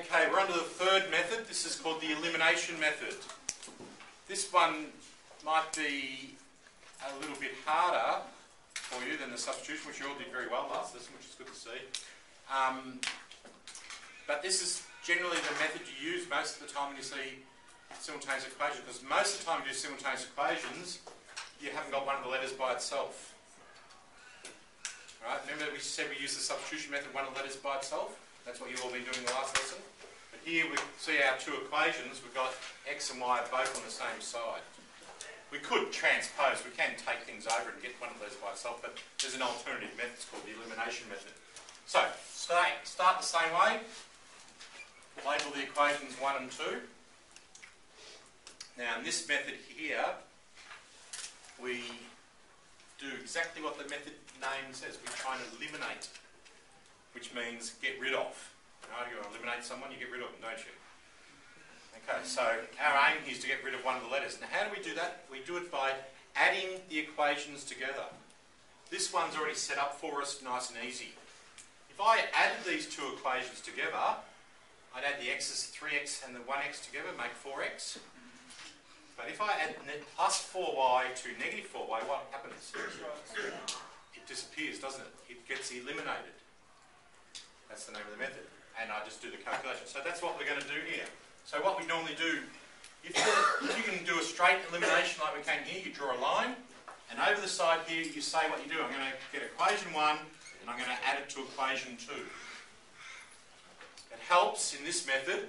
Okay, we're under the third method. This is called the elimination method. This one might be a little bit harder for you than the substitution, which you all did very well last lesson, which is good to see. Um, but this is generally the method you use most of the time when you see simultaneous equations, because most of the time you do simultaneous equations, you haven't got one of the letters by itself. Right? Remember we said we use the substitution method, one of the letters by itself? That's what you've all been doing in the last lesson. But here we see our two equations, we've got x and y both on the same side. We could transpose, we can take things over and get one of those by itself, but there's an alternative method, it's called the elimination method. So, start, start the same way. Label the equations 1 and 2. Now, in this method here, we do exactly what the method name says. We try and eliminate, which means get rid of. Right? You eliminate someone, you get rid of them, don't you? Okay, so our aim is to get rid of one of the letters. Now, how do we do that? We do it by adding the equations together. This one's already set up for us, nice and easy. If I added these two equations together, I'd add the x's 3x and the 1x together, make 4x. But if I add plus 4y to negative 4y, what happens? It disappears, doesn't it? It gets eliminated. That's the name of the method. And I just do the calculation. So that's what we're going to do here. So what we normally do, if, if you can do a straight elimination like we can here, you draw a line, and over the side here you say what you do. I'm going to get equation 1, and I'm going to add it to equation 2. It helps in this method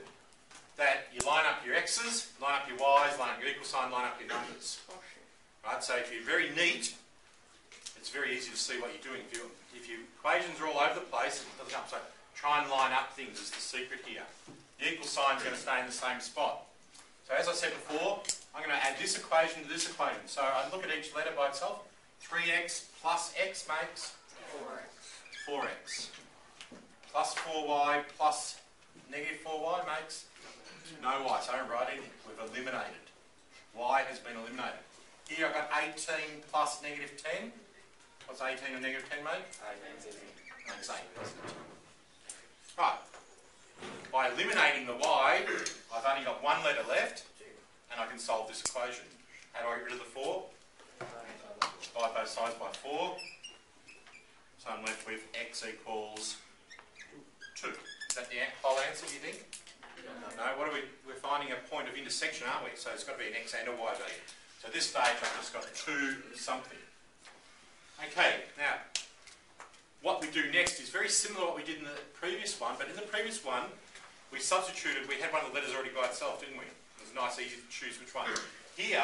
that you line up your x's, line up your y's, line up your equal sign, line up your numbers. Oh, right, so if you're very neat, it's very easy to see what you're doing. If, you, if your equations are all over the place, it doesn't help. So try and line up things is the secret here. The equal sign is going to stay in the same spot. So as I said before, I'm going to add this equation to this equation. So I look at each letter by itself. 3x plus x makes 4x. 4x. Plus 4y plus negative 4y makes no y, so I don't write anything. We've eliminated. y has been eliminated. Here I've got 18 plus negative 10. What's 18 and negative 10 make? Makes 8, doesn't it? Right. By eliminating the y, I've only got one letter left, and I can solve this equation. How do I get rid of the 4? Divide both sides by 4. So I'm left with x equals 2. Is that the whole answer, do you think? No, what are we, we're finding a point of intersection, aren't we? So it's got to be an x and a y value. So at this stage I've just got 2 something. Okay, now, what we do next is very similar to what we did in the previous one, but in the previous one, we substituted, we had one of the letters already by itself, didn't we? It was nice, easy to choose which one. Here,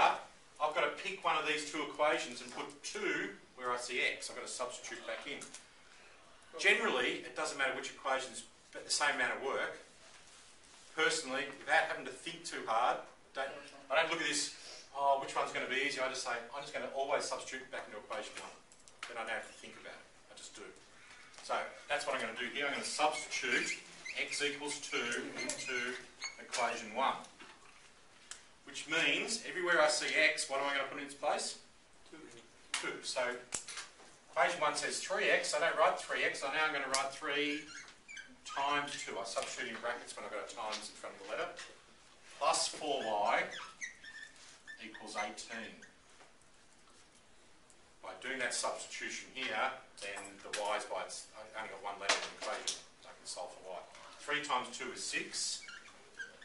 I've got to pick one of these two equations and put 2 where I see x. I've got to substitute back in. Generally, it doesn't matter which equations, but the same amount of work. Personally, without having to think too hard, don't, I don't look at this, oh, which one's going to be easy. I just say, I'm just going to always substitute back into equation 1. Then I don't have to think about it. I just do. So that's what I'm going to do here. I'm going to substitute x equals 2 into equation 1. Which means everywhere I see x, what am I going to put in its place? 2. 2. So equation 1 says 3x. I don't write 3x. I now I'm going to write 3 times 2. I substitute in brackets when I've got a times in front of the letter. Plus 4y equals 18. By doing that substitution here, then the y's by its, I've only got one letter in the equation. So I can solve for y. 3 times 2 is 6.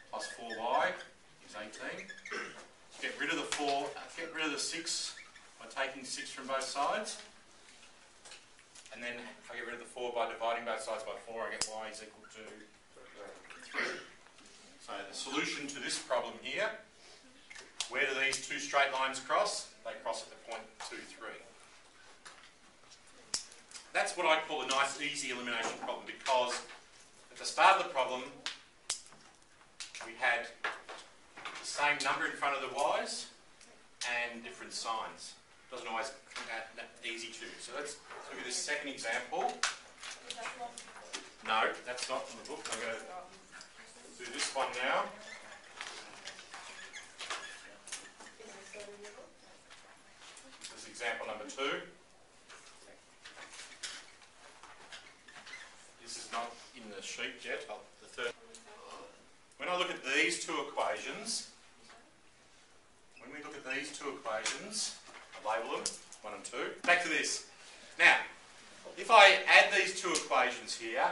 Plus 4y is 18. Get rid of the 4, uh, get rid of the 6 by taking 6 from both sides. And then if I get rid of the 4 by dividing both sides by 4, I get y is equal to 3. So the solution to this problem here, where do these two straight lines cross? They cross at the point 2, 3. That's what I call a nice easy elimination problem because at the start of the problem we had the same number in front of the y's and different signs. Doesn't always come out that easy to. So let's look at this second example. No, that's not in the book. I'm going to do this one now. This is example number two. Not in the sheet yet. When I'll, the third. these two equations, when we look at these two equations, I label them, one and two. Back to this. Now, if I add these two equations here,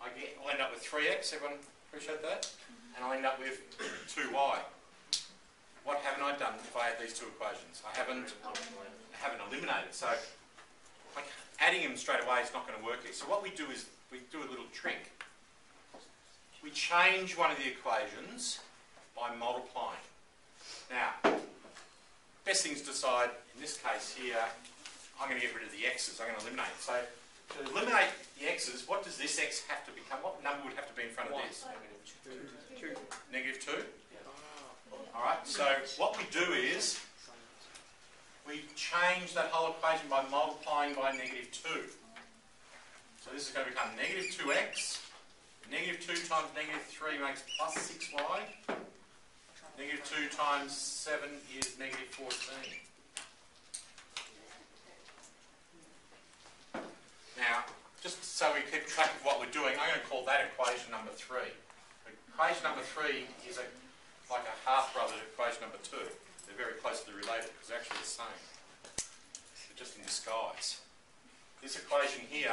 I get, I'll end up with 3x, everyone appreciate that? And I'll end up with 2y. What haven't I done if I add these two equations? I haven't, I haven't eliminated. So adding them straight away is not going to work here. So what we do is we do a little trick. We change one of the equations by multiplying. Now, best thing to decide, in this case here, I'm going to get rid of the x's. I'm going to eliminate. So to eliminate the x's, what does this x have to become? What number would have to be in front of this? Negative 2? Alright, so what we do is we change that whole equation by multiplying by negative 2. So this is going to become negative 2x. Negative 2 times negative 3 makes plus 6y. Negative 2 times 7 is negative 14. Now, just so we keep track of what we're doing, I'm going to call that equation number 3. Equation number 3 is a, like a half-brother to equation number 2. They're very closely related because they're actually the same. They're just in disguise. This equation here,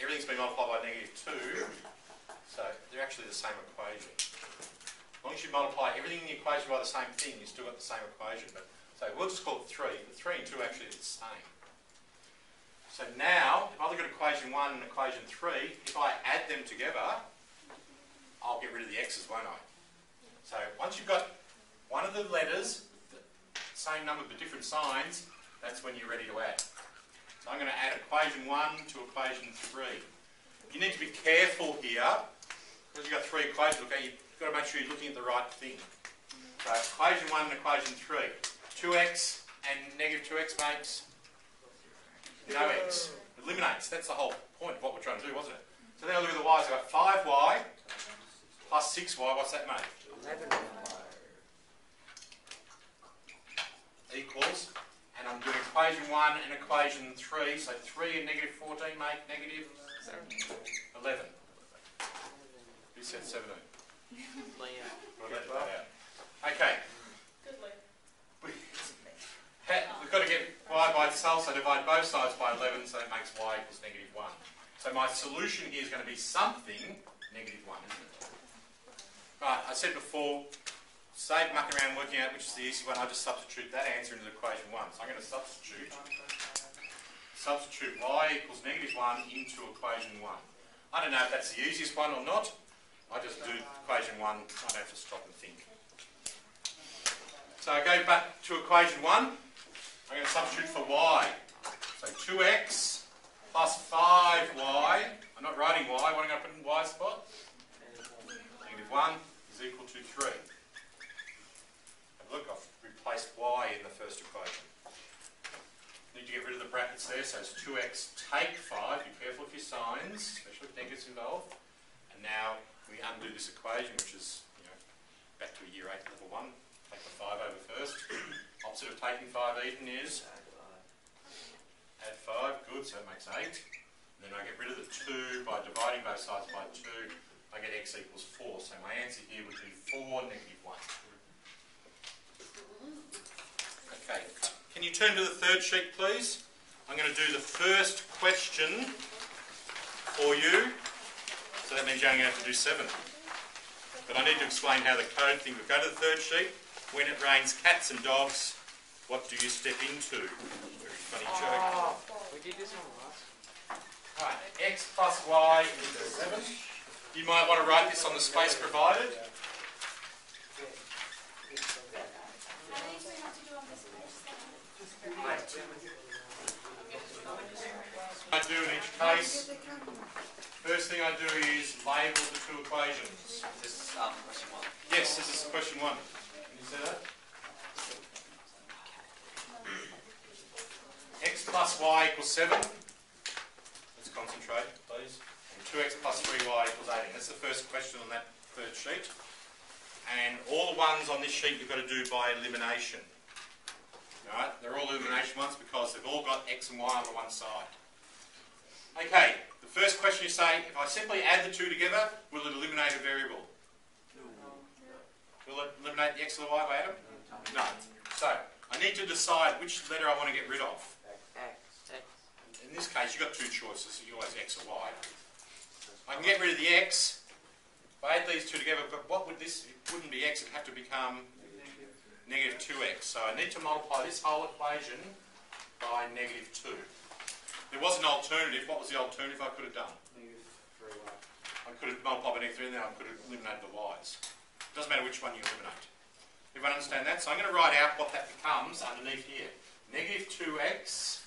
everything's been multiplied by negative 2, so they're actually the same equation. As long as you multiply everything in the equation by the same thing, you've still got the same equation. But So we'll just call it 3. The 3 and 2 actually are the same. So now, if I look at equation 1 and equation 3, if I add them together, I'll get rid of the x's, won't I? So once you've got one of the letters, same number but different signs, that's when you're ready to add. So I'm going to add equation 1 to equation 3. You need to be careful here, because you've got three equations, okay, you've got to make sure you're looking at the right thing. So equation 1 and equation 3. 2x and negative 2x makes no x. Eliminates. That's the whole point of what we're trying to do, wasn't it? So then I look at the y's. I've got 5y plus 6y. What's that make? 11. Equals. And I'm doing equation 1 and equation 3. So 3 and negative 14 make negative 11. Who said 17? Well, let that out. Okay. We- ha- We've got to get y by itself, so divide both sides by 11, so that makes y equals negative 1. So my solution here is going to be something negative 1, isn't it? Right, I said before, save mucking around working out which is the easy one, I'll just substitute that answer into equation 1. So I'm going to substitute, substitute y equals negative 1 into equation 1. I don't know if that's the easiest one or not. I just do equation 1, I don't have to stop and think. So I go back to equation 1. I'm going to substitute for y. So 2x plus 5y. I'm not writing y. What am I going to put in y spot? Negative 1 is equal to 3. And look, I've replaced y in the first equation. Need to get rid of the brackets there, so it's 2x take 5. Be careful of your signs, especially if negatives involved. And now we undo this equation, which is you know, back to a year 8 level 1. Take the 5 over first. Opposite of taking 5 even is add 5, good, so it makes 8. And then I get rid of the 2 by dividing both sides by 2. I get x equals 4. So my answer here would be 4, negative 1. Okay, can you turn to the third sheet, please? I'm going to do the first question for you. So that means you're only have to do 7. But I need to explain how the code thing would go to the third sheet. When it rains cats and dogs, what do you step into? Very funny joke. Oh, we did this one last. Right, x plus y equals 7. You might want to write this on the space provided. I do in each case, first thing I do is label the two equations. This is um, question one. Yes, this is question one. Can you see that? x plus y equals 7. Let's concentrate, please. And 2x plus 3y equals 18. That's the first question on that third sheet. And all the ones on this sheet you've got to do by elimination. Alright, they're all elimination ones because they've all got x and y on the one side. Okay, the first question you say, if I simply add the two together, will it eliminate a variable? No. Will it eliminate the x or the y by Adam? No. So, I need to decide which letter I want to get rid of. X. In this case, you've got two choices. You always x or y. I can get rid of the x. If I add these two together, but what would this, it wouldn't be x, it'd have to become negative 2x. So I need to multiply this whole equation by negative 2. There was an alternative. What was the alternative I could have done? I could have multiplied by negative 3 and then I could have eliminated the y's. It Doesn't matter which one you eliminate. Everyone understand that? So I'm going to write out what that becomes underneath here. Negative 2x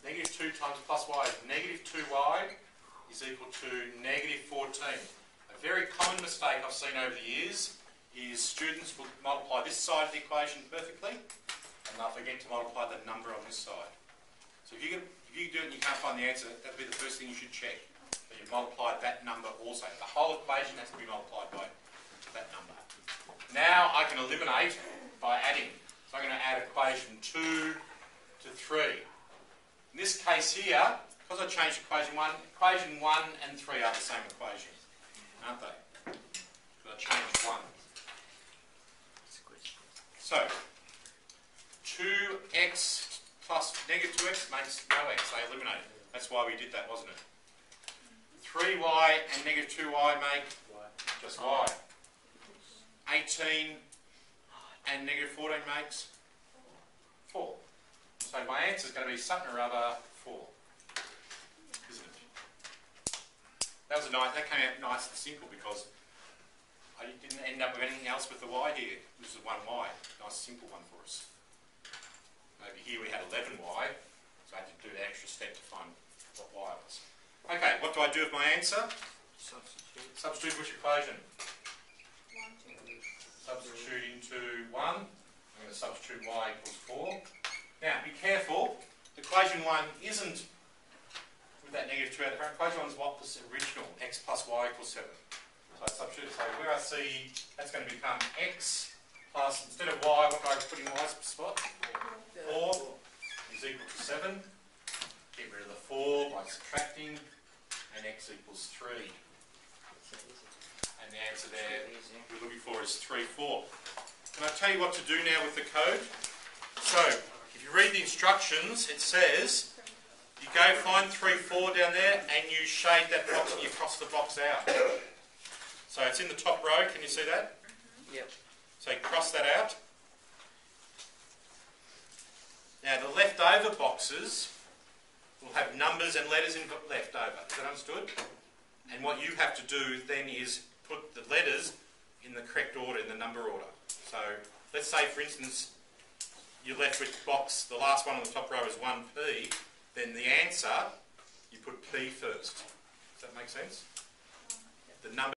Negative 2 times plus y is negative 2y is equal to negative 14. A very common mistake I've seen over the years is students will multiply this side of the equation perfectly and they'll forget to multiply the number on this side. So if you, get, if you do it and you can't find the answer, that would be the first thing you should check. That you've multiplied that number also. The whole equation has to be multiplied by that number. Now I can eliminate by adding. So I'm going to add equation 2 to 3. In this case here, because I changed equation 1, equation 1 and 3 are the same equation, aren't they? Because I changed 1. So, 2x plus negative 2x makes no x, they eliminate it. That's why we did that, wasn't it? 3y and negative 2y make just y. 18 and negative 14 makes 4. So my answer is going to be something or other 4. Isn't it? That was a nice, that came out nice and simple because I didn't end up with anything else with the y here. This is one y. Nice simple one for us. Over here we had 11y, so I had to do the extra step to find what y was. Okay, what do I do with my answer? Substitute. Substitute which equation? One. Substitute into 1. I'm going to substitute y equals 4. Now, be careful. Equation 1 isn't with that negative 2 out the front. Equation 1 is what was original, x plus y equals 7. So I substitute, so where I see that's going to become x plus, instead of y, what do I put in y's spot? 4 is equal to 7. Get rid of the 4 by subtracting, and x equals 3. And the answer there we're looking for is 3, 4. Can I tell you what to do now with the code? So, if you read the instructions, it says you go find 3, 4 down there and you shade that box and you cross the box out. So it's in the top row, can you see that? Yep. So you cross that out. Now the leftover boxes will have numbers and letters in left over. Is that understood? And what you have to do then is put the letters in the correct order, in the number order. So let's say, for instance, you're left with box, the last one on the top row is 1p, then the answer, you put p first. Does that make sense? The number